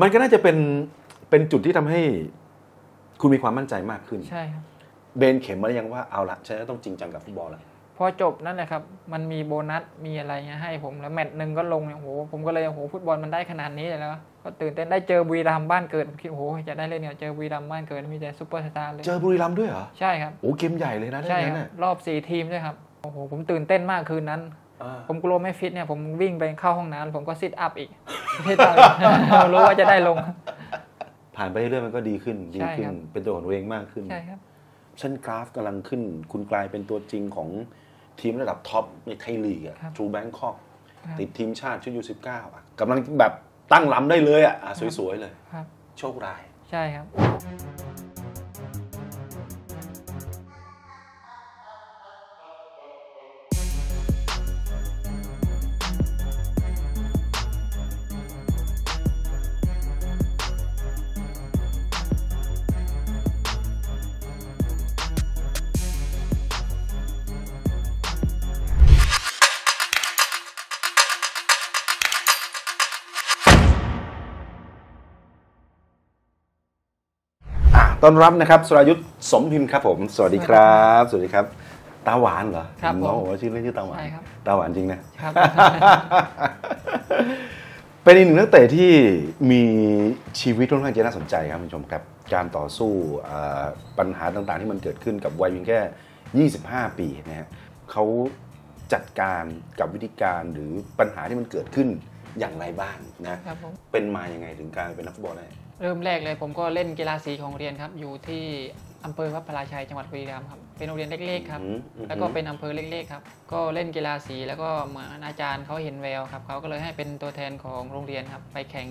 มันก็น่าจะเป็นเป็นจุดที่ทำให้คุณมีความมั่นใจมากขึ้น ใช่ครับ เบนเข็มมาหรือยังว่าเอาละฉันจะต้องจริงจังกับฟุตบอลแล้วพอจบนั่นแหละครับ มันมีโบนัสมีอะไรเงี้ยให้ผมแล้วแมตช์หนึ่งก็ลงเนี่ยโอ้โหผมก็เลยโอ้โหฟุตบอลมันได้ขนาดนี้เลยแล้วก็ตื่นเต้นได้เจอบุรีรัมย์บ้านเกิดผมคิดโอ้โหจะได้เล่นเนี่ยเจอบุรีรัมย์บ้านเกิดมีแต่ซุปเปอร์สตาร์เลยเจอบุรีรัมย์ด้วยเหรอใช่ครับโอ้เกมใหญ่เลยนะเรื่อใช่งคนั้รับนน่ะรอบสี่ทีมด้วยครับโอ้โหผมตื่นเต้นมากคืนนั้นอ่า ผมกลัวไม่ฟิตเนี่ยผมวิ่งไปเข้าห้องน้ำผมก็ sit up อีกไม่ได้รู้ว่าจะได้ลง ผ่านไปเรื่อยๆมันก็ดีขึ้นดีใช่ขึ้ครันบเป็นตัวของตัวเองมากขึ้นใช่ครับชั้นกราฟกำลังขึ้น คุณกลายเป็นตัวจริงของทีมระดับ top ในไทยลีกอะครับทรูแบงคอกครับติดทีมชาติชุด U สิบเก้ากำลังแบบตั้งลำได้เลยอะอะสวยๆเลยครับโชคร้าย ใช่ครับ ต้อนรับนะครับสรายุทธสมพิมพ์ครับผม สวัสดีครับ สวัสดีครับ ตาหวานเหรอครับผม น้องบอกว่าชื่อเล่นชื่อตาหวาน ใช่ครับ ตาหวานจริงนะ ครับ เป็นอีกหนึ่งนักเตะที่มีชีวิตค่อนข้างจะน่าสนใจครับคุณผู้ชมครับ การต่อสู้อ่าปัญหาต่างๆ ที่มันเกิดขึ้นกับวัยเพียงแค่ 25 ปีนะฮะเขาจัดการกับวิธีการหรือปัญหาที่มันเกิดขึ้นอย่างไรบ้างนะ ครับผม เป็นมายังไงถึงการเป็นนักฟุตบอลได้ เริ่มแรกเลยผมก็เล่นกีฬาสีของโรงเรียนครับ อยู่ที่อำเภอพระพลาชัยจังหวัดบุรีรัมย์ครับเป็นโรงเรียนเล็กๆครับอืมอืมแล้วก็เป็นอำเภอเล็กๆครับ ก็เล่นกีฬาสีแล้วก็เหมือนอาจารย์เขาเห็นแววครับเขาก็เลยให้เป็นตัวแทนของโรงเรียนครับ ไปแข่ง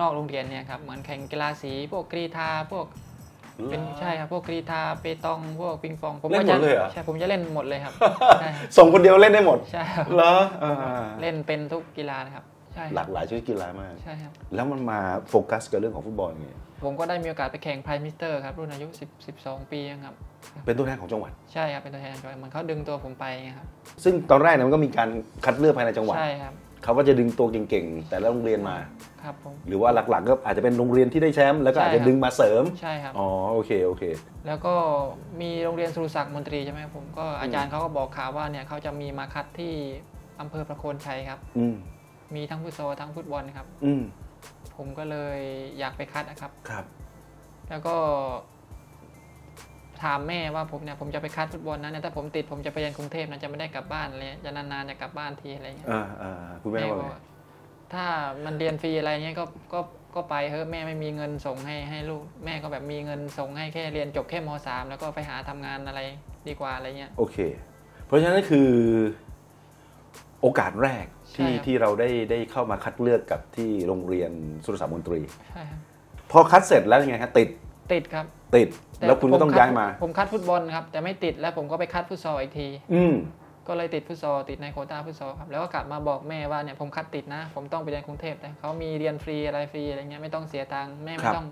นอกโรงเรียนเนี่ยครับเหมือนแข่งกีฬาสี พวกกรีธาพวกเป็นใช่ครับพวกกรีธาเปตองพวกปิงปองผมเล่ก็นหมจะดเลยเหรอใช่ผมจะเล่นหมดเลยครับใช่ครับส่งคนเดียวเล่นได้หมดใช่ครับเหรออ่าเล่นเป็นทุกกีฬานะครับใช่ หลากหลายชนิดกีฬามาก ใช่ครับ แล้วมันมาโฟกัสกับเรื่องของฟุตบอลยังไงผมก็ได้มีโอกาสไปแข่ง Prime Minister ครับรุ่นอายุ10 12 ปีครับ เป็นตัวแทนของจังหวัด ใช่ครับ เป็นตัวแทนจังหวัดเหมือนเขาดึงตัวผมไปไงครับ ซึ่งตอนแรกเนี่ยมันก็มีการคัดเลือกภายในจังหวัด ใช่ครับ เขาก็จะดึงตัวเก่งๆ แต่ละโรงเรียนมา ครับผม หรือว่าหลักๆก็อาจจะเป็นโรงเรียนที่ได้แชมป์แล้วก็อาจจะใช่ครับดึงมาเสริม ใช่ครับ อ๋อโอเคโอเค แล้วก็มีโรงเรียนสุรศักดิ์มนตรีใช่ไหมครับผมก็อาจารย์เขาก็บอกข่าวว่าเนี่ยเขาจะมีมาคัดที่อำเภอประโคนชัยครับอื มมีทั้งฟุตซอลทั้งฟุตบอลครับ อืมผมก็เลยอยากไปคัดนะครับ ครับ แล้วก็ ถามแม่ว่าผมเนี่ยผมจะไปคัดฟุตบอลนะเนี่ยถ้าผมติดผมจะไปเรียนกรุงเทพนะจะไม่ได้กลับบ้านเลยจะนานๆจะกลับบ้านทีอะไรเงี้ยอ่าอ่าคุณแม่แม่ว่าบไงอกถ้ามันเรียนฟรีอะไรเงี้ยก็ก็ก็ไปเฮ้อะแม่ไม่มีเงินส่งให้ให้ลูกแม่ก็แบบมีเงินส่งให้แค่เรียนจบแค่มสามแล้วก็ไปหาทำงานอะไรดีกว่าอะไรเงี้ยโอเค เพราะฉะนั้นคือ โอกาสแรก ที่ใช่ครับที่เราได้ได้เข้ามาคัดเลือกกับที่โรงเรียนสุรศักดิ์มนตรีใช่ครับพอคัดเสร็จแล้วยังไงฮะติดติดครับติดต่แล้วคุณก็ต้องผคัดย้ายมา ผมคัดฟุตบอลครับแต่ไม่ติดแล้วผมก็ไปคัดฟุตซอลอีกที อืมก็เลยติดฟุตซอลติดในโควต้าฟุตซอลครับแล้วก็กลับมาบอกแม่ว่าเนี่ยผมคัดติดนะ ผมต้องไปเรียนกรุงเทพแต่เขามีเรียนฟรีอะไรฟรีอะไรเงี้ยไม่ต้องเสียตังค์แม่คไม่รับต้อง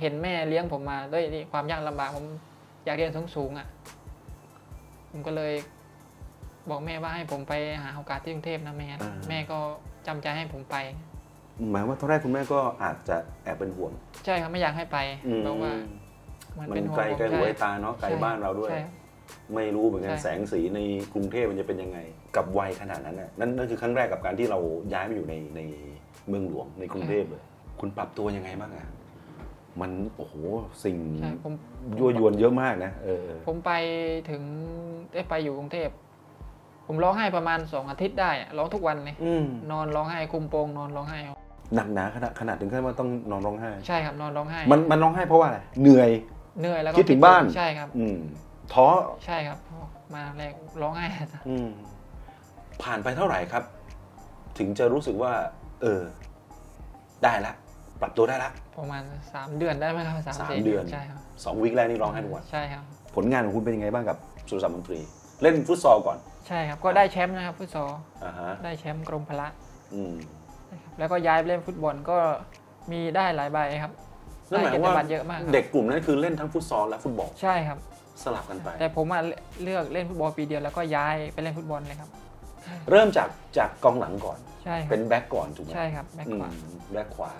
เห็นแม่เลี้ยงผมมาด้วยความยากลำบากผมอยากเรียนสูงสูงๆอะผมก็เลย บอกแม่ว่าให้ผมไปหาโอกาสที่กรุงเทพนะแม่ แม่ก็จำใจให้ผมไป หมายว่าตอนแรกคุณแม่ก็อาจจะแอบเป็นห่วง ใช่ครับไม่อยากให้ไปอืมเพราะว่า มันมันเป็นห่วงไกลผมไกลหัวใช่ไอ้ตาเนาะไกลใช่บ้านเราด้วยใช่ครับไม่รู้เหมือนกันใช่แสงสีในกรุงเทพมันจะเป็นยังไง กับวัยขนาดนั้นน่ะนั่นนั่นคือครั้งแรกกับการที่เราย้ายมาอยู่ในในเมืองหลวงในกรุงเทพเลย คุณปรับตัวยังไงบ้างอะมันโอ้โหสิ่งใช่ผมยั่วยวนเยอะมากนะเออผมไปถึงได้ไปอยู่กรุงเทพ ผมร้องไห้ประมาณสองอาทิตย์ได้อะร้องทุกวันเลยอืมนอนร้องไห้คุมโปงนอนร้องไห้หนักหนาขนาดขนาดถึงขั้นว่าต้องนอนร้องไห้ ใช่ครับนอนร้องไห้ มันมันร้องไห้เพราะว่าอะไรเหนื่อยเหนื่อยแล้วก็คิดถึงบ้านใช่ครับ อืมท้อใช่ครับ มาแรกร้องไห้อืมผ่านไปเท่าไหร่ครับ ถึงจะรู้สึกว่า เออ ได้ละปรับตัวได้ละประมาณสามเดือนได้ไหมครับสามสามสี่เดือนใช่ครับสองวีคแรกนี่ร้องไห้ทุกวันใช่ครับ ผลงานของคุณเป็นยังไงบ้างกับสุรศักดิ์มนตรี เล่นฟุตซอลก่อน ใช่ครับก็ได้แชมป์นะครับฟุตซอลอ่าฮะได้แชมป์กรมพละอืมนะครับแล้วก็ย้ายไปเล่นฟุตบอลก็มีได้หลายใบครับนั่นหมายได้ความว่าเกียรติบัตรเยอะมากครับเด็กกลุ่มนั้นคือเล่นทั้งฟุตซอลและฟุตบอลใช่ครับ สลับกันไป แต่ผมอะเลือกเล่นฟุตบอลปีเดียวแล้วก็ย้ายไปเล่นฟุตบอลเลยครับ เริ่มจากจากกองหลังก่อนใช่ครัเป็บนแบ็กก่อนถูกไหมใช่ครับแบ็คขวาอืมแบ็กขวา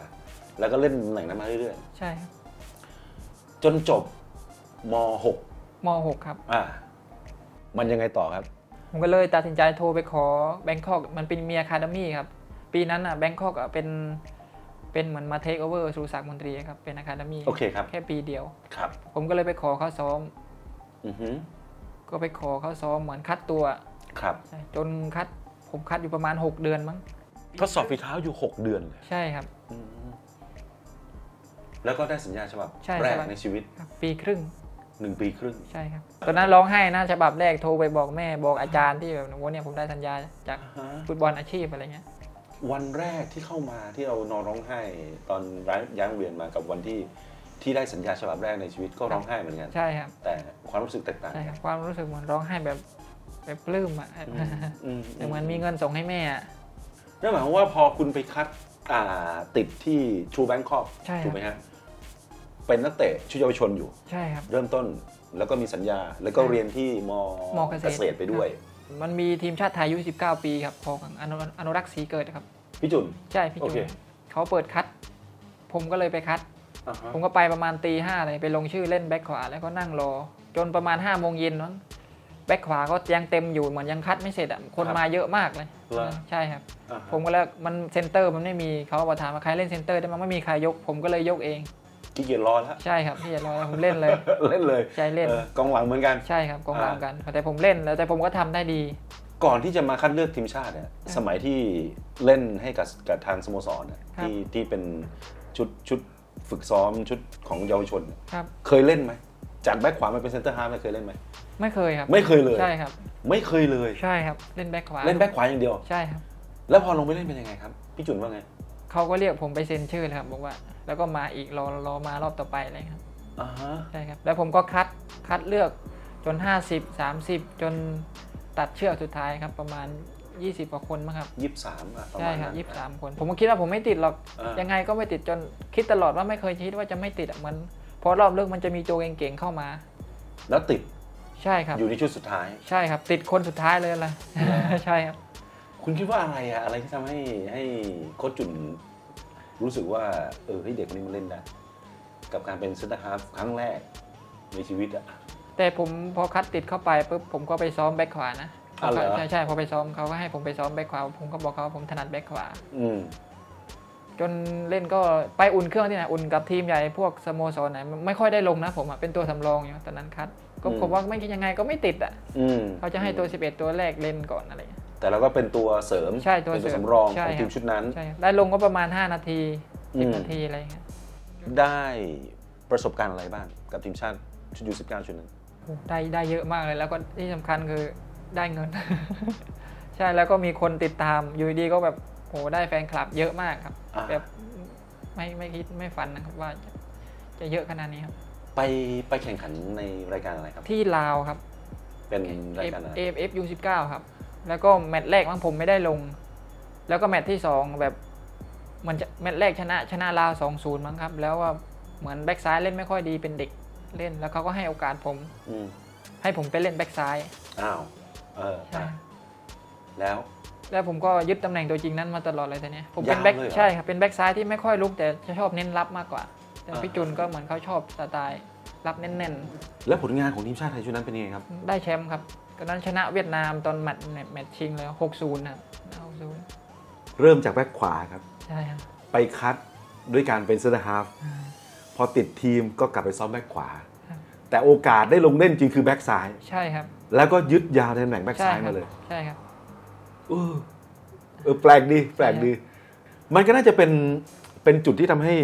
แล้วก็เล่นตำแหน่งนั้นมาเรื่อยใช่ครับๆจนจบมม .6 ครับ .6 อ่า มันยังไงต่อครับ ผมก็เลยตัดสินใจโทรไปขอแบงคอกมันเป็นมี academy ครับ ปีนั้นอะแบงคอกอะเป็นเป็นเหมือนมาเทคโอเวอร์สุรศักดิ์มนตรีครับ เป็น academy โอเคครับแค่ปีเดียวครับ ผมก็เลยไปขอเขาซ้อมอือฮึก็ไปขอเขาซ้อมเหมือนคัดตัวครับใช่จนคัดผมคัดอยู่ประมาณ 6 เดือนมั้งทดสอบฝีเท้าอยู่ 6 เดือนเลยใช่ครับอืมแล้วก็ได้สัญญาฉบับใช่แรกฉบับในชีวิตครับ ปีครึ่ง1ปีครึ่ง ใช่ครับตอนนั้นร้องไห้นะฉบับแรกโทรไปบอกแม่บอกอาจารย์ที่แบบว่าเนี่ยผมได้สัญญาจากฟุตบอลอาชีพอะไรเงี้ย วันแรกที่เข้ามาที่เรานอนร้องไห้ตอนย้ายย้ายโรงเรียนมากับวันที่ที่ได้สัญญาฉบับแรกในชีวิตก็ร้องไห้เหมือนกัน ใช่ครับแต่ความรู้สึกแตกต่างใช่คกัรันบความรู้สึกเหมือนร้องไห้แบบแบบปลื้มอะอืมแต่เหมือนมีเงินส่งให้แม่อะ นั่นหมายความว่าพอคุณไปคัดอ่าติดที่ชูแบงคอกใช่ครับ ถูกไหมฮะ เป็นนักเตะชุดเยาวชนอยู่ ใช่ครับ เริ่มต้นแล้วก็มีสัญญา แล้วก็ใช่เรียนที่มมเกษตรเกษตรไปด้วย มันมีทีมชาติไทยอายุ 19 ปีครับของอนุอนุรักษ์ศรีเกิดครับพี่จุนใช่พี่โอจุเคนเขาเปิดคัด ผมก็เลยไปคัดอ่าฮะผมก็ไปประมาณตีห้าเลยไปลงชื่อเล่นแบ็คขวาแล้วก็นั่งรอ จนประมาณ5้าโมงเย็นนั้นแบ็คขวาก็ยังเต็มอยู่เหมือนยังคัดไม่เสร็จอะคนมาเยอะมากเลยเหรอใช่ครับอ่าฮะผมก็แล้วมัน center มันไม่มีเขามาถามว่าใครเล่น center ได้มั้งไม่มีใครยก ผมก็เลยยกเอง ขี้เกียจรอแล้วใช่ครับพี่อย่ารอแล้วผมเล่นเลยเล่นเลยใช่เล่นออกองหลังเหมือนกันใช่ครับกองหลังกันแต่ผมเล่นแล้วแต่ผมก็ทำได้ดี ก่อนที่จะมาคัดเลือกทีมชาติเนี่ยสมัยที่เล่นให้กับกับทางสโมสรเนี่ยครับที่ที่เป็นชุดชุดฝึกซ้อมชุดของเยาวชนเนี่ยครับเคยเล่นไหมจากแบ็คขวามาเป็น center half เคยเล่นไหมไม่เคยครับ ไม่เคยเลยใช่ครับ ไม่เคยเลยใช่ครับ เล่นแบ็คขวาเล่นแบ็คขวาอย่างเดียวใช่ครับ แล้วพอลงไปเล่นเป็นยังไงครับ พี่จุนว่าไงเขาก็เรียกผมไปเซ็นชื่อเลยครับบอกว่า แล้วก็มาอีกรอรอมารอบต่อไปอะไรครับอ่าฮะใช่ครับ แล้วผมก็คัดคัดเลือกจน 50 30 จนตัดเชือกสุดท้ายครับประมาณ 20กว่าคนมั้งครับยี่สิบสามอะประใช่มาณครับนั้น ยี่สิบสามคน ผมก็คิดว่าผมไม่ติดหรอกอ่ายังไงก็ไม่ติดจนคิดตลอดว่าไม่เคยคิดว่าจะไม่ติดอะมันเพราะรอบเลือกมันจะมีโจเก่งๆเข้ามา แล้วติดใช่ครับ อยู่ในชุดสุดท้าย ใช่ครับ ติดคนสุดท้ายเลยล่ะ ใช่ครับ คุณคิดว่าอะไรอะอะไรที่ทำให้ให้โค้ชจุน รู้สึกว่าเออให้ยเด็กคนนี้มันเล่นได้กับการเป็น center half ครั้งแรกในชีวิตอะแต่ผมพอคัดติดเข้าไปปุ๊บผมก็ไปซ้อมแบ็คขวานะอ๋อเหรอใช่ใช่พอไปซ้อมเขาก็ให้ผมไปซ้อมแบ็คขวาผมก็บอกเขาว่าผมถนัดแบ็คขวา อืมจนเล่นก็ไปอุ่นเครื่องที่ไหนอุ่นกับทีมใหญ่พวกสโมสรไหนไม่ค่อยได้ลงนะผมอะเป็นตัวสำรองอยู่ตอนนั้นคัดก็อืมผมว่าไม่คิดยังไงก็ไม่ติดอะอืมเขาจะให้ตัว 11 ตัวแรกเล่นก่อนอะไรอย่างเงี้ย แต่เราก็เป็นตัวเสริมใช่ตัวเป็นตัวเสริมสำรองใช่ของครับทีมชุดนั้น ใช่ครับได้ลงก็ประมาณ 5 นาที อืม 10 นาทีอะไรอย่างเงี้ยได้ประสบการณ์อะไรบ้างกับทีมชาติชุดยูสิบเก้าชุดนั้น โอ้ได้ได้เยอะมากเลยแล้วก็ที่สำคัญคือได้เงิน ใช่แล้วก็มีคนติดตามอยู่ดีๆก็แบบโหได้แฟนคลับเยอะมากครับอ่า แบบไม่ไม่คิดไม่ฝันนะครับว่าจะจะเยอะขนาดนี้ครับไปไปแข่งขันในรายการอะไรครับ ที่ลาวครับ เป็นรายการอะไร AFF U19 ครับ แล้วก็แมตช์แรกมั้งผมไม่ได้ลง แล้วก็แมตช์ที่สองแบบมันจะแมตช์แรกชนะชนะลาว2-0มั้งครับ แล้วว่าเหมือนแบ็กซ้ายเล่นไม่ค่อยดีเป็นเด็กเล่น แล้วเขาก็ให้โอกาสผมอืมให้ผมไปเล่นแบ็กซ้ายอ้าวเออใช่อะแล้ว แล้วผมก็ยึดตำแหน่งตัวจริงนั้นมาตลอดเลยแต่เนี้ยผมเป็นยาวแบ็กเลยเหรอ ใช่ครับเป็นแบ็กซ้ายที่ไม่ค่อยลุกแต่จะชอบเน้นรับมากกว่า แต่อ่าพี่จุนก็เหมือนเขาชอบสไตล์รับเน้นแล้วผลงานของทีมชาติไทยชุดนั้นเป็นยังไงครับ ๆได้แชมป์ครับ ตอนนั้นชนะเวียดนามตอนแมตช์แมตช์ชิงเลย6-0ครับ6-0เริ่มจากแบ็คขวาครับ ใช่ครับ ไปคัดด้วยการเป็น center half อ่าพอติดทีมก็กลับไปซ้อมแบ็คขวาครับแต่โอกาสได้ลงเล่นจริงคือแบ็คซ้าย ใช่ครับ แล้วก็ยึดยาวในตำแหน่งแบ็คใช่ซ้ายครัมาเลย ใช่ครับเออเออแปลกดี แปลกดี มันก็น่าจะเป็นเป็นจุดที่ทำให้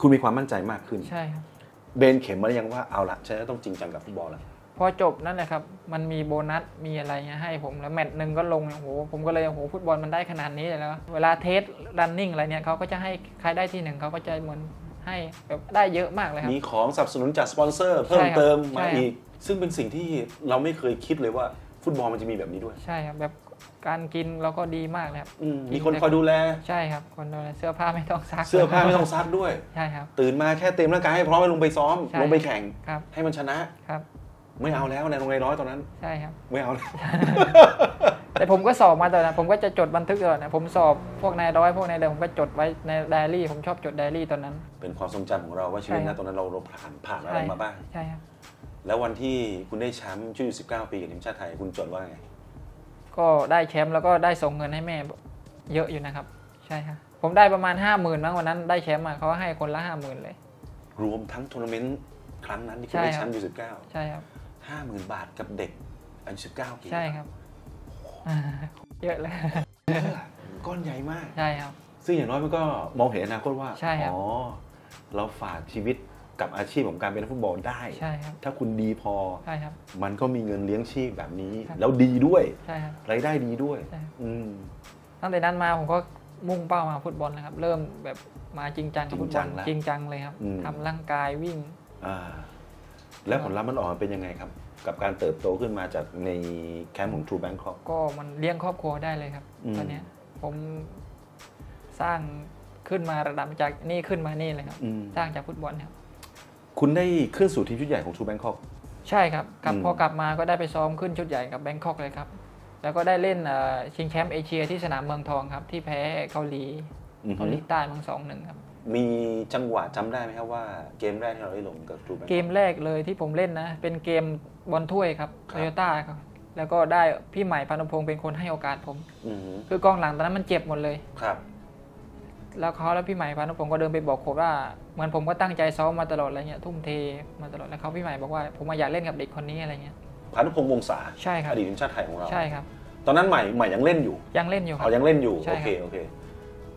คุณมีความมั่นใจมากขึ้น ใช่ครับ เบนเข็มมาหรือยังว่าเอาละฉันจะต้องจริงจังกับฟุตบอลแล้ว พอจบนั่นแหละครับ มันมีโบนัส มีอะไรเงี้ยให้ผม แล้วแมตช์หนึ่งก็ลง โอ้โห ผมก็เลย โอ้โห ฟุตบอลมันได้ขนาดนี้เลยแล้ว เวลาเทสรันนิ่งอะไรเนี่ยเขาก็จะให้ใครได้ที่หนึ่งเขาก็จะเหมือนให้แบบได้เยอะมากเลยครับ มีของสนับสนุนจากสปอนเซอร์ เพิ่มใช่ครับเติมใช่มาครับอีก ซึ่งเป็นสิ่งที่เราไม่เคยคิดเลยว่าฟุตบอลมันจะมีแบบนี้ด้วย ใช่ครับ แบบการกินเราก็ดีมากเลยครับอืมมีคนคอยดูแล ใช่ครับ คนดูแลเสื้อผ้าไม่ต้องซัก เสื้อผ้าไม่ต้องซักด้วย ใช่ครับ ตื่นมาแค่เตรียมร่างกายให้พร้อมไปลงไปซ้อมใช่ลงไปแข่งครับให้มันชนะครับ ไม่เอาแล้วในโรงเรียนร้อยตอนนั้น ใช่ครับ ไม่เอาแล้ว แต่ผมก็สอบมาตอนนั้นผมก็จะจดบันทึกตลอดนะผมสอบพวกนายร้อยพวกนายเดิมผมก็จดไว้ในไดอารี่ ผมชอบจดไดอารี่ตอนนั้น เป็นความทรงจำของเราว่าชีวิตใช่ครันะบตอนนั้นเราเราผ่านผ่านอะไรมาบ้าง ใช่ครับ แล้ววันที่คุณได้แชมป์ชื่อ19 ปีกับทีมชาติไทยคุณจดว่าไง ก็ได้แชมป์แล้วก็ได้ส่งเงินให้แม่เยอะอยู่นะครับ ใช่ครับ ผมได้ประมาณห้าหมื่นมั้งวันนั้นได้แชมป์อะเขาให้คนละห้าหมื่นเลย รวมทั้งทัวร์นาเมนต์ครั้งนั้นที่คุณใช่ได้คแชรับมป์อยู่19ใช่ครับ 50,000บาทกับเด็กอายุ19ปีใช่ครับอ่าเยอะเลยก้อนใหญ่มากใช่ครับ ซึ่งอย่างน้อยมันก็มองเห็นอนาคตว่าใช่ครับอ๋อเราฝากชีวิตกับอาชีพของการเป็นนักฟุตบอลได้ใช่ครับถ้าคุณดีพอใช่ครับมันก็มีเงินเลี้ยงชีพแบบนี้ครับแล้วดีด้วยใช่ครับรายได้ดีด้วยใช่ครับอืมตั้งแต่นั้นมาผมก็มุ่งเป้ามาฟุตบอลนะครับ เริ่มแบบมาจริงจังกับฟุตบอลจริงจังแล้วจริงจังเลยครับอืมทำร่างกายวิ่งอ่า แล้วผลลัพธ์มันออกมาเป็นยังไงครับ กับการเติบโตขึ้นมาจากในแคมป์ของ True Bangkok ก็มันเลี้ยงครอบครัวได้เลยครับอืมตอนเนี้ยผมสร้างขึ้นมาระดับจากนี่ขึ้นมานี่เลยครับอืมสร้างจากฟุตบอลครับ คุณได้ขึ้นสู่ทีมชุดใหญ่ของ True Bangkok ใช่ครับกลับอืมพอกลับมาก็ได้ไปซ้อมขึ้นชุดใหญ่กับแบงคอกเลยครับ แล้วก็ได้เล่นเอ่อชิงแชมป์เอเชียที่สนามเมืองทองครับ ที่แพ้เกาหลีอือฮึเกาหลีใต้เมืองสองหนึ่งครับ มีจังหวะจำได้ไหมครับว่าเกมแรกที่เราได้ลงกับ True เก Bangkok มแรกเลยที่ผมเล่นนะ เป็นเกมบอลถ้วยครับคโตรับโยต้าครับ แล้วก็ได้พี่ใหม่พานุพงศ์เป็นคนให้โอกาสผมอือฮึคือกองหลังตอนนั้นมันเจ็บหมดเลยครับ แล้วเขาแล้วพี่ใหม่พานุพงศ์ก็เดินไปบอกโค้ชว่าเหมือนผมก็ตั้งใจซ้อมมาตลอดอะไรเงี้ยทุ่มเทมาตลอดแล้วเขาพี่ใหม่บอกว่า ผมมาอยากเล่นกับเด็กคนนี้อะไรเงี้ยพานุพงษ์วงศาใช่ครับอดีตทีมชาติไทยของเราใช่ครับ ตอนนั้นใหม่ใหม่ยังเล่นอยู่ ยังเล่นอยู่ครัเอาบยังเล่นอยู่ใช่โอครับเคโอเค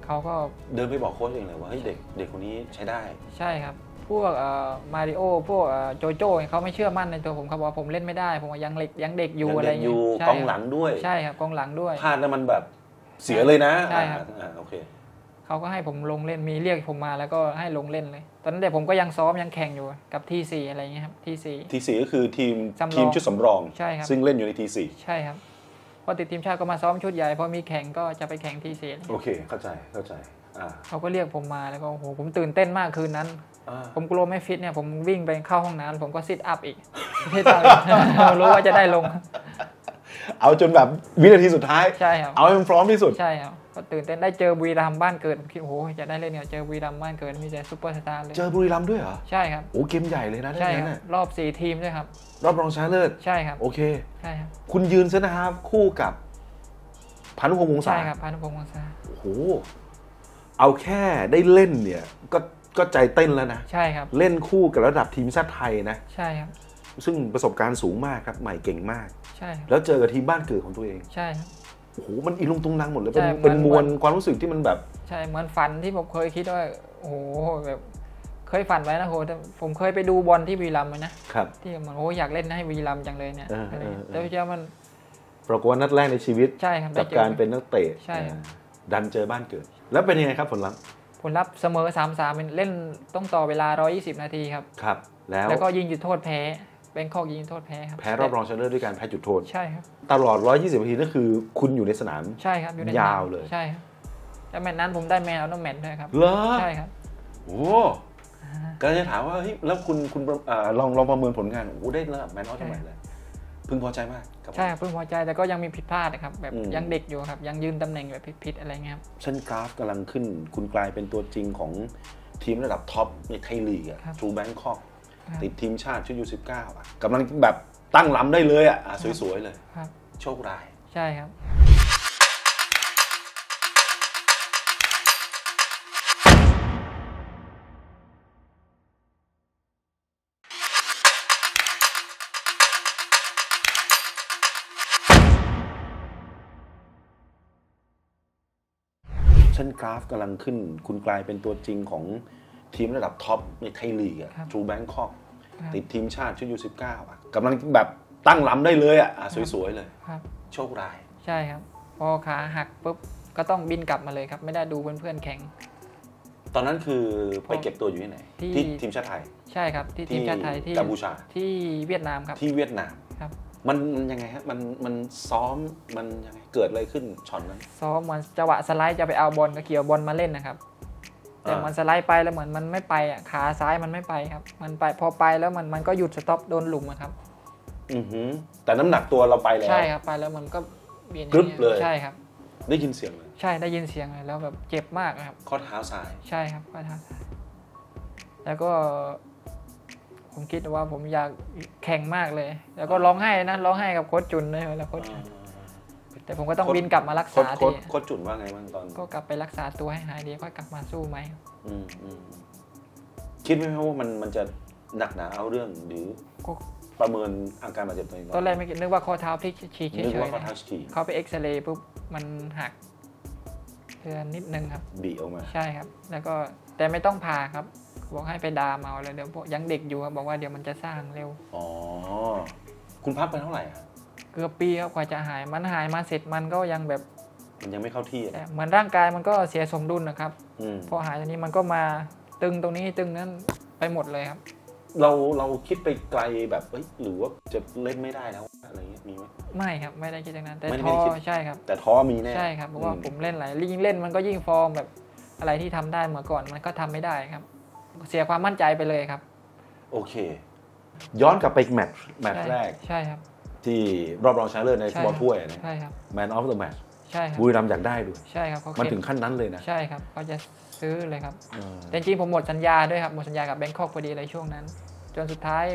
เขาก็เดินไปบอกโค้ชเองเลยว่าเฮ้ยเด็กเด็กคนนี้ใช้ได้ ใช่ครับ พวกเอ่อมาริโอพวกเอ่อโจโจ้เขาไม่เชื่อมั่นในตัวผมเขาบอกว่าผมเล่นไม่ได้ ผมว่ายังเล็กยังเด็กอยู่ยังอะไรเด็กอเงี้ยู่ยใช่กองครับหลังด้วยใช่ครับกองหลังด้วยพลาดแล้วมันแบบเสียเลยนะใช่ครับอ่าอ่าโอเคเขาก็ให้ผมลงเล่นมีเรียกผมมาแล้วก็ให้ลงเล่นเลย ตอนนั้นแต่ผมก็ยังซ้อมยังแข่งอยู่กับทีซีอะไรเงี้ยครับทีซีทีสี่ก็คือทีมสำรองทีมชุดสำรองใช่ครับซึ่งเล่นอยู่ในทีสี่ใช่ครับ พอติดทีมชาติก็มาซ้อมชุดใหญ่พอมีแข่งก็จะไปแข่งทีซีโอเค เข้าใจเข้าใจอ่าเขาก็เรียกผมมาแล้วก็โอ้โหผมตื่นเต้นมากคืนนั้นอ่าผมกลัวไม่ฟิตเนี่ยผมวิ่งไปเข้าห้องน้ำผมก็ sit up อีกซิทอัพอีกรู้ว่าจะได้ลง เอาจนแบบวินาทีสุดท้ายใช่ครับเอาให้มันพร้อมที่สุดใช่ครับ ก็ตื่นเต้นได้เจอบุรีรัมย์บ้านเกิดผมคิดโอ้โหจะได้เล่นเนี่ยเจอบุรีรัมย์บ้านเกิดมีแต่ซูเปอร์สตาร์เลยเจอบุรีรัมย์ด้วยเหรอใช่ครับโอ้เกมใหญ่เลยนะใช่เรื่องคนั้รันบน่ะรอบสี่ทีมด้วยครับ รอบรองชนะเลิศใช่ครับโอเค ใช่ครับคุณยืนเซนนะครับคู่กับพานุพงษ์วงศาใช่ครับพานุพงศ์วังซาโอ้โหเอาแค่ได้เล่นเนี่ย ก็ก็ใจเต้นแล้วนะ ใช่ครับ เล่นคู่กับระดับทีมชาติไทยนะ ใช่ครับ ซึ่งประสบการณ์สูงมากครับใหม่เก่งมาก ใช่ครับแล้วเจอกับทีมบ้านเกิดของตัวเอง ใช่ครับ โอ้โหมันอีลุงตุงนังหมดเลยเป็นใช่เป็นเหมมือนวลความรู้สึกที่มันแบบ ใช่เหมือนฝันที่ผมเคยคิดว่าโอ้โหแบบเคยฝันไว้นะโหแต่ผมเคยไปดูบอลที่บุรีรัมย์มานะครับ ที่มันโอ้อยากเล่นให้บุรีรัมย์จังเลยเนี่ยเอออะไรเออเงี้ยเออ แต่พี่เจ้ามันปรากฏว่านัดแรกในชีวิต ใช่ครับกับได้จอ การเป็นนักเตะใช่ครับอ่าดันเจอบ้านเกิด แล้วเป็นยังไงครับผลลัพธ์ผลลัพธ์เสมอ3าสามเล่นต้องต่อเวลา 120 นาทีครับ ครับ แล้วแล้วก็ยิงจุดโทษแพ้ แบงคอกยิงจุดโทษแพ้ครับ แพ้รอบรองชนะเลิศด้วยการแพ้จุดโทษ ใช่ครับ ตลอด 120นาทีนั่นคือคุณอยู่ในสนาม ใช่ครับ อยู่ในยาวเลย ใช่ครับแล้วแมตช์นั้นผมได้แมนเอาน้แมตช์ด้วยครับ เหรอ ใช่ครับ โอ้ก็จะถามว่าเฮ้ยแล้วคุณคุณเอ่อลองลองประเมินผลงานโอ้โหได้ระดับแมนออฟใช่ทำไมเลยพึงพอใจมากกับใช่ครับเพิ่งพอใจแต่ก็ยังมีผิดพลาดนะครับแบบอืมยังเด็กอยู่ครับ ยังยืนตำแหน่งแบบผิดๆอะไรเงี้ยครับเช่นกราฟกำลังขึ้น คุณกลายเป็นตัวจริงของทีมระดับท็อปในไทยลีกอะครับทรูแบงคอกครับ ติดทีมชาติชุดยูสิบเก้าอะกำลังแบบตั้งลำได้เลยอะอะสวยๆเลยครับโชคร้าย ใช่ครับเช่นกราฟกำลังขึ้น คุณกลายเป็นตัวจริงของ ทีมระดับท็อปในไทยลีกอะครับทรูแบงคอกครับติดทีมชาติชุดยูสิบเก้าอะกำลังแบบตั้งลำได้เลยอะอะสวยๆเลยครับโชคร้าย ใช่ครับ พอขาหักปุ๊บก็ต้องบินกลับมาเลยครับ ไม่ได้ดูเพื่อนๆแข่งตอนนั้นคือไปเก็บตัวอยู่ที่ไหนที่ที่ทีมชาติไทย ใช่ครับ ที่ทีมชาติไทยที่กัมพูชาที่เวียดนามครับ ที่เวียดนามครับ มันมันยังไงฮะมันมันซ้อมมันยังไงเกิดอะไรขึ้นช็อตนั้น ซ้อมมันจังหวะสไลด์จะไปเอาบอลก็เกี่ยวบอลมาเล่นนะครับ แต่อ่ามัมันสไลด์ไปแล้วเหมือนมันไม่ไปอะขาซ้ายมันไม่ไปครับ มันไปพอไปแล้วมันมันก็หยุด stop โดนหลุมอะครับ อือหือแต่น้ำหนักตัวเราไปแล้วใช่ครับไปแล้วมันก็เบียนกรึ๊บเลยใช่ครับ ได้ยินเสียงเลยใช่ได้ยินเสียงเลยแล้วแบบเจ็บมากนะครับข้อเท้าซ้ายใช่ครับก็ทางซ้ายแล้วก็ ผมคิดว่าผมอยากแข่งมากเลย แล้วก็ร้องไห้นะร้องไห้กับโค้ชจุนด้วยแล้วโค้ชจุน แต่ผมก็ต้องโค้ชบินกลับมารักโค้ชษาโค้ทีชโค้ชจุนว่าไงบ้างตอนก็กลับไปรักษาตัวให้หายดีค่อยกลับมาสู้ไหมอืมอืมคิดไหมครับว่ามันมันจะหนักหนาเอาเรื่องหรือก็ประเมินอาการบาดเจ็บตัวเองตอนแรกไม่คิดนึกว่าข้อเท้าพลิกฉีกเฉนึกยว่าๆเขานะทัชทีเขาไปเอ็กซเรย์ปุ๊บมันหักเพื่อนนิดนึงครับ บีออกมา ใช่ครับ แล้วก็แต่ไม่ต้องผ่าครับ บอกให้ไปดามเอาเลยเดี๋ยวพวกยังเด็กอยู่ครับบอกว่าเดี๋ยวมันจะสร้างเร็ว อ๋อ คุณพักไปเท่าไหร่อะ เกือบปีครับกว่าจะหายมันหายมาเสร็จมันก็ยังแบบมันยังไม่เข้าที่อะแต่เหมือนร่างกายมันก็เสียสมดุลนะครับอืมพอหายตรงนี้มันก็มาตึงตรงนี้ตึงนั้นไปหมดเลยครับ เราเราคิดไปไกลแบบเอ้ยหรือว่าจะเล่นไม่ได้แล้วอะไรเงี้ยมีไหมไม่ครับไม่ได้คิดอย่างนั้น แต่ไม่ได้ท้อไม่ได้คิดใช่ครับ แต่ท้อมีแน่ใช่ครับเพราะว่าอืผมเล่นหลายยิ่งเล่นมันก็ยิ่งฟอร์มแบบอะไรที่ทำได้เมื่อก่อนมันก็ทำไม่ได้ครับ เสียความมั่นใจไปเลยครับ โอเค ย้อนกลับไปอีกแมตช์แมตช์ใช่แรกใช่ครับ ที่รอบรองชนะเลิศในฟุตบอลใช่ครับถ้วยนะใช่ครับ Man of the Match ใช่ครับบุรีรัมย์อยากได้ด้วยใช่ครับเขามันเข็ถึงขั้นนั้นเลยนะ ใช่ครับเขาจะซื้อเลยครับเออแต่จริงๆผมหมดสัญญาด้วยครับหมดสัญญากับแบงคอกพอดีเลยช่วงนั้น จนสุดท้าย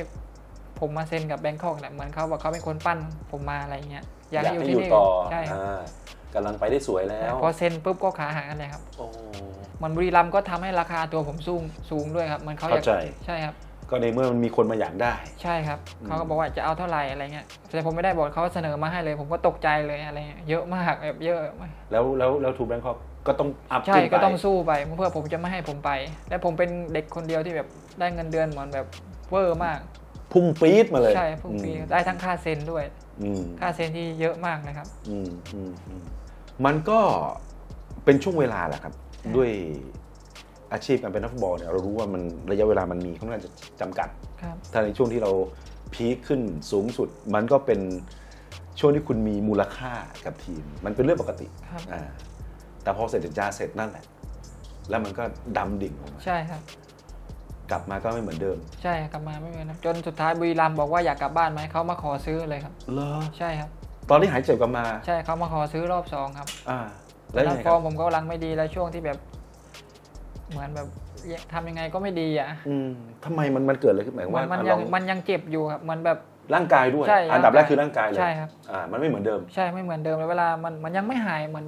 ผมมาเซ็นกับแบงคอกแหละเหมือนเขาบอกเขาเป็นคนปั้นผมมาอะไรเงี้ยอยากให้อยู่ที่นี่ต่อใช่ครับอ่ากำลังไปได้สวยแล้ว พอเซ็นปุ๊บก็ขาหักกันเลยครับโอ้มันบุรีรัมย์ก็ทำให้ราคาตัวผมสูงสูงด้วยครับมันเขาอยากเข้าใจใช่ครับ ก็ในเมื่อมันมีคนมาอยากได้ ใช่ครับอืมเขาก็บอกว่าจะเอาเท่าไหร่อะไรเงี้ยแต่ผมไม่ได้บอกเขาเสนอมาให้เลย ผมก็ตกใจเลยอะไรเงี้ยเยอะมากแบบเยอะมากแล้วแล้วแล้วทูแบงคอกก็ต้องอัพใช่ขึ้นไปก็ต้องสู้ไปเพื่อผมจะไม่ให้ผมไป และผมเป็นเด็กคนเดียวที่แบบได้เงินเดือนเหมือนแบบเวอร์มาก พุ่งปี๊ดมาเลยใช่พวกปีได้ทั้งค่าเซ็นด้วยอืมค่าเซ็นที่เยอะมากนะครับอืมอืมอืมมันก็เป็นช่วงเวลาแหละครับอืมด้วย อาชีพการเป็นนักฟุตบอลเนี่ยเรารู้ว่ามันระยะเวลามันมีค่อนข้างจะจำกัดครับถ้าในช่วงที่เราพีคขึ้นสูงสุด มันก็เป็นช่วงที่คุณมีมูลค่ากับทีม มันเป็นเรื่องปกติครับอ่าแต่พอเสร็จสัญญาเสร็จนั่นแหละ แล้วมันก็ดำดิ่งลงมาใช่ครับ กลับมาก็ไม่เหมือนเดิม ใช่กลับมาไม่เหมือนนะจนสุดท้ายบุรีรัมย์บอกว่าอยากกลับบ้านไหมเขามาขอซื้อเลยครับเหรอใช่ครับ ตอนที่หายเจ็บกลับมา ใช่เขามาขอซื้อรอบสองครับ อ่า แล้วยังไงฟคอรัร์บมผมก็กำลังไม่ดีแล้วช่วงที่แบบ เหมือนแบบทำยังไงก็ไม่ดีอะอืมทำไมมันมันเกิดอะไรขึ้นหมายถึงมัว่านมันอะยัลงองมันยังเจ็บอยู่ครับมันแบบร่างกายด้วยใช่อันดับแรกร่างกายคือร่างกายเลยใช่ครับอ่ามันไม่เหมือนเดิม ใช่ไม่เหมือนเดิมเลยเวลามันมันยังไม่หายเหมือน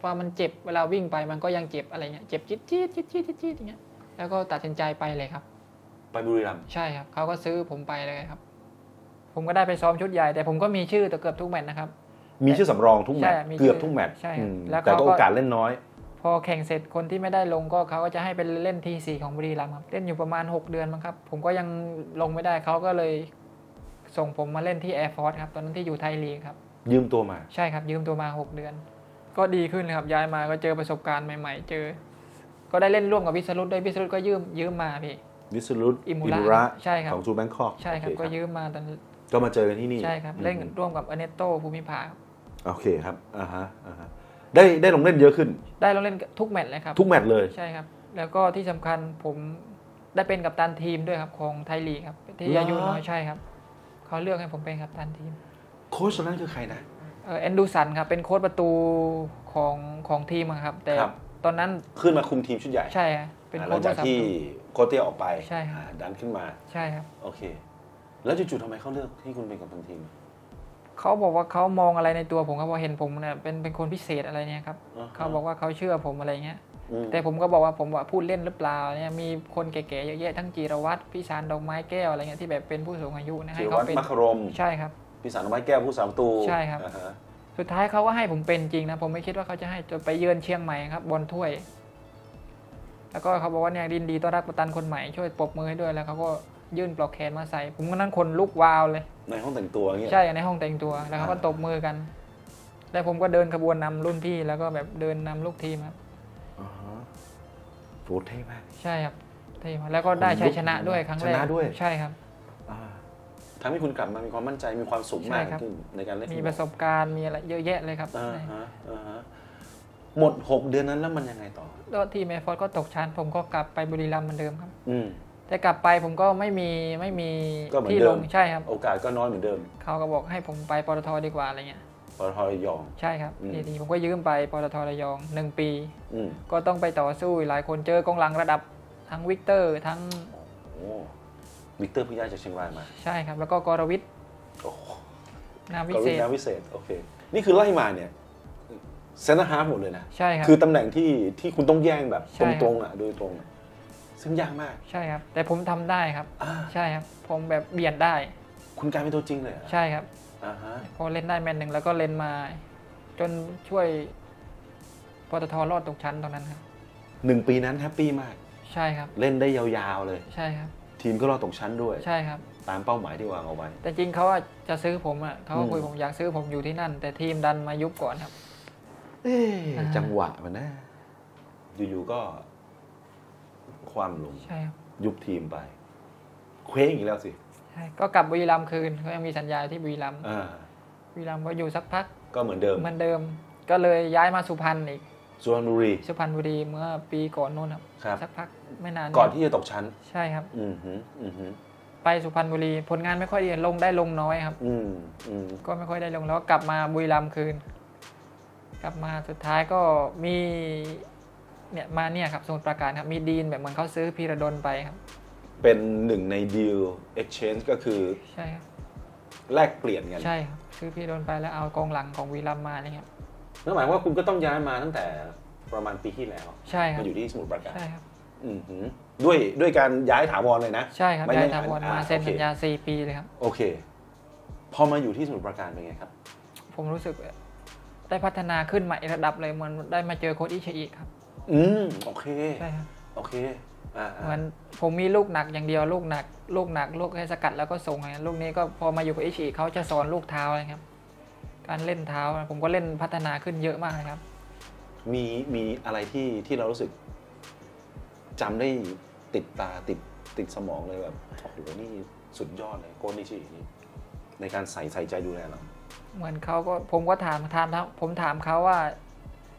พอมันเจ็บเวลาวิ่งไปมันก็ยังเจ็บอะไรเงี้ยเจ็บจี๊ดจี๊ดจี๊ดจี๊ดจี๊ดจี๊ดอย่างเงี้ยแล้วก็ตัดสินใจไปเลยครับ ไปบุรีรัมย์ใช่ครับเขาก็ซื้อผมไปเลยครับ ผมก็ได้ไปซ้อมชุดใหญ่แต่ผมก็มีชื่อแต่เกือบทุกแมตช์นะครับมีชื่อสำรองทุกแมตช์ใช่มีเกือบชื่อทุกแมตช์ใช่ครับอืมแล้วแต่ก็เขาก็โอกาสเล่นน้อย พอแข่งเสร็จคนที่ไม่ได้ลงก็เขาก็จะให้เป็นเล่น T4 ของบุรีรัมย์ครับเล่นอยู่ประมาณ 6 เดือนมั้งครับ ผมก็ยังลงไม่ได้เขาก็เลยส่งผมมาเล่นที่แอร์ฟอร์สครับตอนนั้นที่อยู่ไทยลีกครับ ยืมตัวมา ใช่ครับยืมตัวมา 6 เดือน ก็ดีขึ้นเลยครับย้ายมาก็เจอประสบการณ์ใหม่ ๆ เจอ ก็ได้เล่นร่วมกับวิสรุตด้วยวิสรุตก็ยืมยืมมาพี่วิสรุตอิมูอิระมูระใช่ครับของซูแบงคอกใช่ครับก็ยืมมาตอนก็มาเจอกันที่นี่ใช่ครับเล่นร่วมกับอเนโตภูมิภาครับโอเคครับอ่าฮะอ่าฮะ ได้ได้ลงเล่นเยอะขึ้น ได้ลงเล่นทุกแมตช์เลยครับ ทุกแมตช์เลยใช่ครับ แล้วก็ที่สำคัญผมได้เป็นกัปตันทีมด้วยครับของไทยลีกครับที่อายุน้อยใช่ครับเขาเลือกให้ผมเป็นกัปตันทีม โค้ชคนนั้นคือใครนะเออแอนดูสันครับเป็นโค้ชประตูของของทีมอะครับ แต่ครับตอนนั้นขึ้นมาคุมทีมชุดใหญ่ใช่ครับเป็นอ่าหโค้ลัชงจากประที่ตูโคชเตียออกไปใช่ครับอ่าดันขึ้นมาใช่ครับโอเค แล้วจู่ๆทำไมเขาเลือกให้คุณเป็นกัปตันทีม เขาบอกว่าเขามองอะไรในตัวผมครับพอเห็นผมเนี่ยเป็นเป็นคนพิเศษอะไรเนี่ยครับอ่าฮะเขาบอกว่าเขาเชื่อผมอะไรเงี้ยอืมแต่ผมก็บอกว่าผมว่าพูดเล่นหรือเปล่าเนี่ยมีคนแก่ๆเยอะแยะทั้งจีรวัตรพี่สารดอกไม้แก้วอะไรเงี้ยที่แบบเป็นผู้สูงอายุนะจิให้รเขาวัตรเป็นมัคคารมใช่ครับพิสารไม้แก้วผู้สามตูใช่ครับอ่าฮะสุดท้ายเขาก็ให้ผมเป็นจริงนะผมไม่คิดว่าเขาจะให้จนไปเยือนเชียงใหม่ครับบอลถ้วย แล้วก็เขาบอกว่าเนี่ยดินดีต้อนรับกัปตันคนใหม่ช่วยปรบมือให้ด้วยแล้วเขาก็ยื่นปลอกแขนมาใส่ ผมก็นั่นคนลุกวาวเลย ในห้องแต่งตัวอย่างเงี้ยใช่ในห้องแต่งตัวแล้วเขาก็ตบมือกัน แล้วผมก็เดินขบวนนำรุ่นพี่แล้วก็แบบเดินนำลูกทีมครับอ่าฮะโหเท่มากใช่ครับเท่มากแล้วก็ได้ชัยชนะด้วยครั้งแรกชนะด้วยใช่ครับอ่าทำให้คุณกลับมามีความมั่นใจมีความสุขมากใช่ครับขึ้นในการเล่นมีประสบการณ์มีอะไรเยอะแยะเลยครับอ่าฮะอ่าฮะหมดหกเดือนนั้นแล้วมันยังไงต่อแล้วทีมแอร์ฟอร์สก็ตกชั้นผมก็กลับไปบุรีรัมย์เหมือนเดิมครับ อืม แต่กลับไปผมก็ไม่มีไม่มีก็เหมือนเดิมที่ลงใช่ครับ โอกาสก็น้อยเหมือนเดิม เขาก็บอกให้ผมไปปตทดีกว่าอะไรเงี้ยปตทระยอง ใช่ครับอืมทีนี้ผมก็ยืมไปปตทระยองหนึ่งปีอืมก็ต้องไปต่อสู้อีกหลายคนเจอกองหลังระดับทั้งวิกเตอร์ทั้งโอ้วิกเตอร์เพิ่งย้ายจากเชียงรายมา ใช่ครับ แล้วก็กรวิทย์โอ้โหนามวิกเศวินษนาวิเศษโอเคนี่คือไล่มาเนี่ย center half หมดเลยนะ ใช่ครับ คือตำแหน่งที่ที่คุณต้องแย่งแบบใช่ครับตรงๆอะโดยตรงอะ ซึ่งยากมาก ใช่ครับ แต่ผมทำได้ครับ อ่าใช่ครับ ผมแบบเบียดได้ คุณกลายเป็นตัวจริงเลยเหรอใช่ครับ อ่าฮะพอเล่นได้แมตช์หนึ่งแล้วก็เล่นมา จนช่วยปตทรอดตกชั้นตอนนั้นครับ หนึ่งปีนั้น happy มาก ใช่ครับ เล่นได้ยาวๆเลย ใช่ครับ ทีมก็รอดตกชั้นด้วย ใช่ครับ ตามเป้าหมายที่วางเอาไว้ แต่จริงเขาอะจะซื้อผมอะเขาก็คุยอืม ผมอยากซื้อผมอยู่ที่นั่น แต่ทีมดันมายุบก่อนครับ เอ๊ะอ่าจังหวะมันนะ อยู่ๆก็ ความลง ใช่ครับยุบทีมไป เคว้งอีกแล้วสิใช่ก็กลับบุรีรัมย์คืนเขายังมีสัญญาที่บุรีรัมย์อ่าบุรีรัมย์ก็อยู่สักพักก็เหมือนเดิมเหมือนเดิม ก็เลยย้ายมาสุพรรณอีกสุพรรณบุรี สุพรรณบุรีเมื่อปีก่อนนู้นครับครับ สักพักไม่นานก่อนที่จะตกชั้น ใช่ครับ อืมฮึอืมฮึไปสุพรรณบุรีผลงานไม่ค่อยดีลงได้ลงน้อยครับ อืมอืมก็ไม่ค่อยได้ลงแล้วก็กลับมาบุรีรัมย์คืน กลับมาสุดท้ายก็มี เนี่ยมาเนี่ยครับสมุทรปราการครับมีดีนแบบเหมือนเขาซื้อพีระดนไปครับ เป็นหนึ่งในดีล exchange ก็คือใช่ครับแลกเปลี่ยนกันใช่ครับซื้อพีระดนไปแล้วเอากองหลังของบุรีรัมย์มาเนี่ยครับนั่นหมายความว่าคุณก็ต้องย้ายมาตั้งแต่ประมาณปีที่แล้วใช่ครัมาบอยู่ที่สมุทรปราการใช่ครับอืมฮึด้วยด้วยการย้ายถาวรเลยนะ ใช่ครับไม่ได้ไม่ทาวรอ่ามาเซ็นโอเคสัญญาสี่ปีเลยครับ โอเค พอมาอยู่ที่สมุทรปราการเป็นไงครับ ผมรู้สึกได้พัฒนาขึ้นมาอีกระดับเลยเหมือนได้มาเจอโค้ชอิชิอิครับ อืมโอเคใช่ครับโอเคอ่าเหมือนผมมีลูกหนักอย่างเดียวลูกหนัก ลูกหนัก ลูกให้สกัดแล้วก็ส่งไงลูกนี้ก็พอมาอยู่กับอิชิอิเขาจะสอนลูกเท้าอะไรครับ การเล่นเท้าผมก็เล่นพัฒนาขึ้นเยอะมากเลยครับ มีมีอะไรที่ที่เรารู้สึกจำได้ติดตาติดติดสมองเลยแบบโอ้โหนี่สุดยอดเลยโกนิชินี่ในการใส่ใส่ใจดูแลเราเหมือนเขาก็ผมก็ถามถามผมถามเขาว่า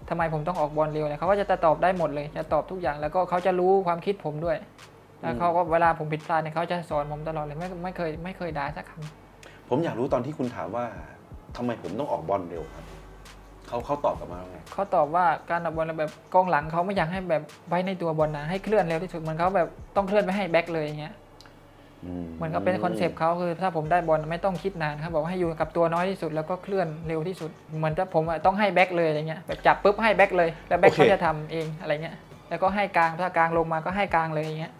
ทำไมผมต้องออกบอลเร็วเลยเขาก็จะตอบได้หมดเลย จะตอบทุกอย่าง แล้วก็เขาจะรู้ความคิดผมด้วย แล้วเขาก็เวลาผมผิดพลาดเนี่ยเขาจะสอนผมตลอดเลยไม่ไม่เคยไม่เคยด่าสักคำผมอยากรู้ตอนที่คุณถามว่าทำไมผมต้องออกบอลเร็วครับเขาเขาตอบกลับมาว่าไงเขาตอบว่าการออกบอลแบบกองหลังเขาไม่อยากให้แบบไว้ในตัวบอลนะให้เคลื่อนเร็วที่สุดเหมือนเขาแบบต้องเคลื่อนไม่ให้แบ็คเลยอย่างเงี้ย เหมือนกับเป็นคอนเซปต์เขาคือถ้าผมได้บอลไม่ต้องคิดนานครับบอกให้อยู่กับตัวน้อยที่สุดแล้วก็เคลื่อนเร็วที่สุด เหมือนถ้าผมอะต้องให้แบ็คเลยอะไรเงี้ยแบบจับปุ๊บให้แบ็คเลย แล้วแบ็คโอเคเขาจะทำเองอะไรเงี้ยแล้วก็ให้กลางถ้ากลางลงมาก็ให้กลางเลยอย่างเงี้ย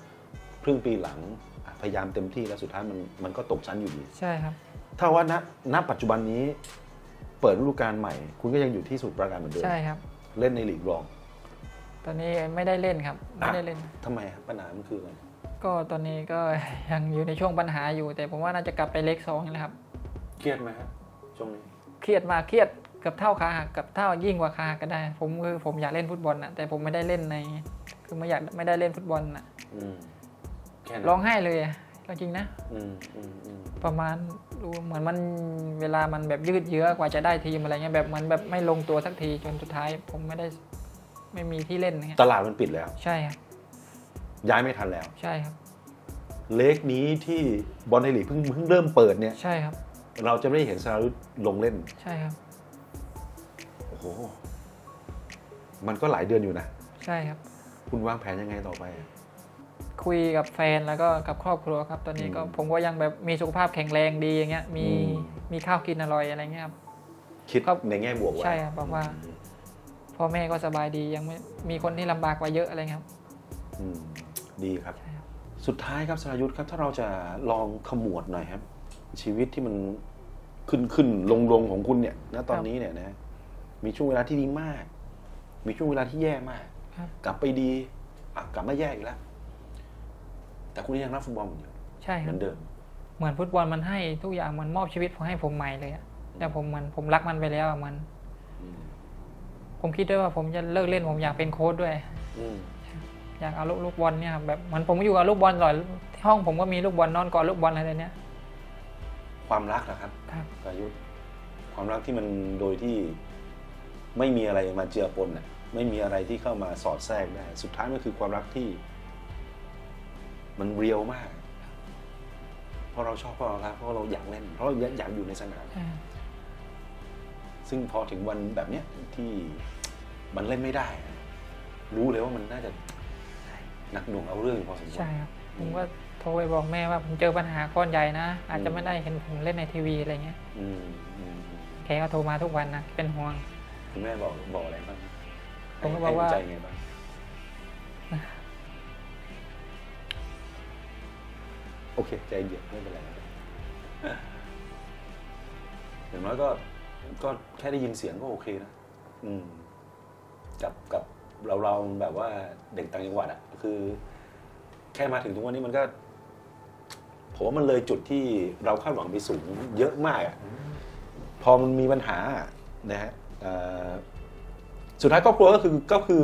ครึ่งปีหลังอะพยายามเต็มที่แล้วสุดท้ายมันมันก็ตกชั้นอยู่ดีใช่ครับ ถ้าว่าณณปัจจุบันนี้เปิดฤดูกาลใหม่ คุณก็ยังอยู่ที่สมุทรปราการเหมือนเดิมใช่ครับ เล่นในลีกรอง ตอนนี้ไม่ได้เล่นครับไม่ได้เล่นทำไมครับปัญหามันคืออะไร ก็ตอนนี้ก็ยังอยู่ในช่วงปัญหาอยู่ แต่ผมว่าน่าจะกลับไปเล็กสองนี่แหละครับ เครียดไหมครับช่วงนี้เครียดมากเครียดกับเท่าขาหักกับเท่ายิ่งกว่าขาหักก็ได้ ผมคือผมอยากเล่นฟุตบอลนะแต่ผมไม่ได้เล่นใน คือไม่อยากไม่ได้เล่นฟุตบอลนะอืมแค่นั้นร้องไห้เลยอะจริงๆนะอืมอืมอืมประมาณดูเหมือนมันเวลามันแบบยืดเยื้อกว่าจะได้ทีมอะไรเงี้ยแบบมันแบบไม่ลงตัวสักทีจนสุดท้าย ผมไม่ได้ไม่มีที่เล่นเงี้ยตลาดมันปิดแล้ว ใช่ครับ ย้ายไม่ทันแล้ว ใช่ครับ เลกนี้ที่บอลไทยลีกเพิ่งเพิ่งเริ่มเปิดเนี่ย ใช่ครับ เราจะไม่ได้เห็นสรายุทธลงเล่น ใช่ครับ โอ้โห มันก็หลายเดือนอยู่นะ ใช่ครับ คุณวางแผนยังไงต่อไปอะคุยกับแฟนแล้วก็กับครอบครัวครับ ตอนนี้ก็อืมผมก็ยังแบบมีสุขภาพแข็งแรงดีอย่างเงี้ย มีอืมมีข้าวกินอร่อยอะไรเงี้ยครับ คิดครับในแง่บวกไว้ใช่ครับบอกว่าพ่อแม่ก็สบายดียังไม่มีคนที่ลำบากกว่าเยอะอะไรเงี้ยครับ อืม ดีครับใช่ครับ สุดท้ายครับสรายุทธครับ ถ้าเราจะลองขมวดหน่อยครับ ชีวิตที่มันขึ้นขึ้นลงลงของคุณเนี่ยณตอนนี้เนี่ยนะ มีช่วงเวลาที่ดีมาก มีช่วงเวลาที่แย่มากครับกลับไปดีอะกลับมาแย่อีกแล้ว แต่คุณยังรักฟุตบอลอยู่ใช่เหครัมืบอนเดิม เหมือนฟุตบอลมันให้ทุกอย่างมันมอบชีวิตผมให้ผมใหม่เลยอะแต่ผมมันผมรักมันไปแล้วอะมันอืมผมคิดด้วยว่าผมจะเลิกเล่นผมอยากเป็นโค้ชด้วย อืม อยากเอาลูกลูกบอลเนี่ยครับแบบเหมือนผมอยู่กับลูกบอลตลอดที่ห้องผมก็มีลูกบอลนอนกอดลูกบอลอะไรเนี้ย ความรักนะครับครับสรายุทธความรักที่มันโดยที่ไม่มีอะไรมาเจือปนน่ะไม่มีอะไรที่เข้ามาสอดแทรกได้ สุดท้ายมันคือความรักที่ มันเรียวมาก เพราะเราชอบเพราะเรารักเพราะเราอยากเล่น เพราะเราอยากอยู่ในสนามอ่าซึ่งพอถึงวันแบบเนี้ยที่มันเล่นไม่ได้อะรู้เลยว่ามันน่าจะ หนักหน่วงเอาเรื่องอยู่พอสมควรใช่ครับผมก็โทรไปบอกแม่ว่าผมเจอปัญหาก้อนใหญ่นะ อาจจะไม่ได้เห็นผมเล่นในทีวีอะไรเงี้ยอืมอืมอืมแกก็โทรมาทุกวันนะเป็นห่วงคุณแม่บอกบอกอะไรบ้างผมก็บอกว่าให้ำลังใจไงบ้างโอเค ใจเย็นไม่เป็นไรอย่างน้อยก็ก็แค่ได้ยินเสียงก็โอเคนะ อืม กับกับ เราเราแบบว่าเด็กต่างจังหวัดอะคือ แค่มาถึงทุกวันนี้มันก็ผมว่ามันเลยจุดที่เราคาดหวังไปสูงเยอะมากอะพอมันมีปัญหานะฮะเอ่อสุดท้ายครอบครัวก็คือก็คือ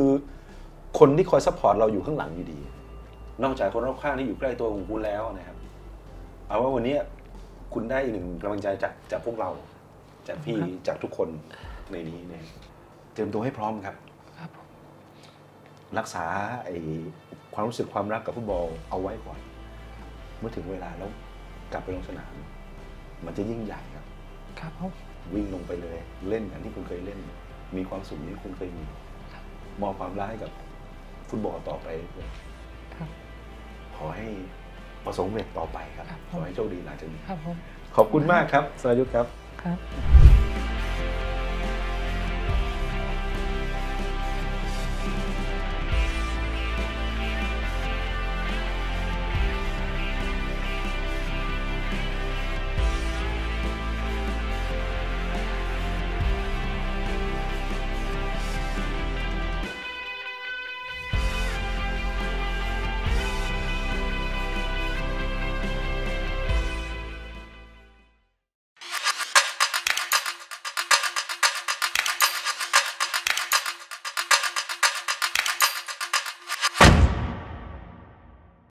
คนที่คอย support เราอยู่ข้างหลังอยู่ดี นอกจากคนรอบข้างที่อยู่ใกล้ตัวของคุณแล้วนะครับ เอาว่าวันนี้คุณได้อีกหนึ่งกำลังใจจากจากพวกเรา จากพี่จากทุกคนในนี้เนี่ยเตรียมตัวให้พร้อมครับครับผม รักษาไอ้ความรู้สึกความรักกับฟุตบอลเอาไว้ก่อน เมื่อถึงเวลาแล้วกลับไปลงสนาม มันจะยิ่งใหญ่ครับ ครับผมวิ่งลงไปเลย เล่นอย่างที่คุณเคยเล่น มีความสุขอย่างที่คุณเคยมีมอบความรักให้กับฟุตบอลต่อไปด้วยครับ ขอให้ประสบความสำเร็จต่อไปครับ ครับผม ขอให้โชคดีหลังจากนี้ ครับผมขอบคุณมากครับสรายุทธครับ ครับ